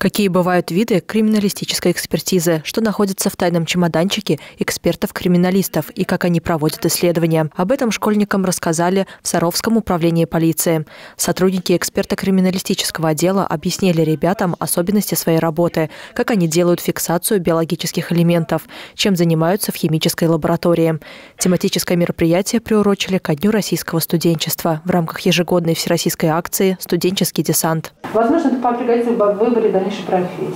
Какие бывают виды криминалистической экспертизы, что находится в тайном чемоданчике экспертов-криминалистов и как они проводят исследования. Об этом школьникам рассказали в Саровском управлении полиции. Сотрудники эксперта-криминалистического отдела объяснили ребятам особенности своей работы, как они делают фиксацию биологических элементов, чем занимаются в химической лаборатории. Тематическое мероприятие приурочили ко Дню российского студенчества в рамках ежегодной всероссийской акции «Студенческий десант». Возможно, это пригодится в выборе дальнейшей профессии.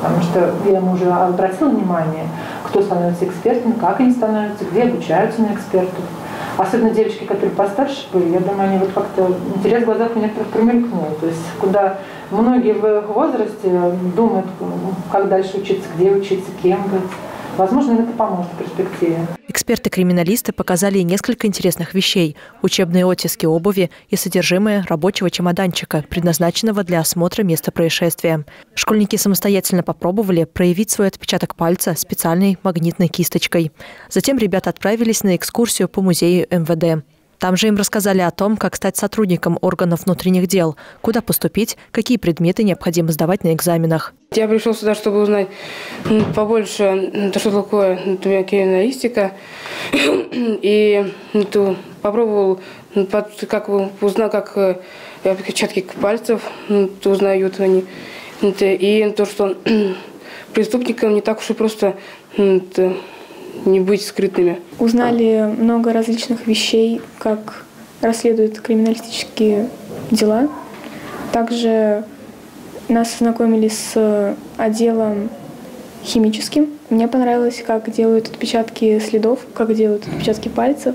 Потому что я уже обратила внимание, кто становится экспертом, как они становятся, где обучаются на экспертов. Особенно девочки, которые постарше были, я думаю, они вот как-то интерес в глазах у некоторых промелькнул. То есть куда многие в возрасте думают, как дальше учиться, где учиться, кем быть. Возможно, это поможет в перспективе. Эксперты-криминалисты показали несколько интересных вещей – учебные оттиски обуви и содержимое рабочего чемоданчика, предназначенного для осмотра места происшествия. Школьники самостоятельно попробовали проявить свой отпечаток пальца специальной магнитной кисточкой. Затем ребята отправились на экскурсию по музею МВД. Там же им рассказали о том, как стать сотрудником органов внутренних дел, куда поступить, какие предметы необходимо сдавать на экзаменах. Я пришел сюда, чтобы узнать побольше, что такое криминалистика. И попробовал, как узнал, как э, отпечатки пальцев узнают они. И то, что преступникам не так уж и просто не быть скрытными. Узнали много различных вещей, как расследуют криминалистические дела. Также нас знакомили с отделом химическим. Мне понравилось, как делают отпечатки следов, как делают отпечатки пальцев.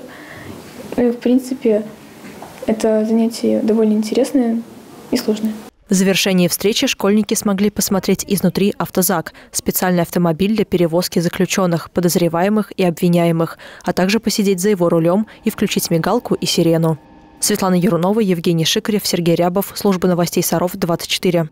Ну и, в принципе, это занятие довольно интересное и сложное. В завершении встречи школьники смогли посмотреть изнутри автозак – специальный автомобиль для перевозки заключенных, подозреваемых и обвиняемых, а также посидеть за его рулем и включить мигалку и сирену. Светлана Юрунова, Евгений Шикарев, Сергей Рябов. Служба новостей Саров, 24.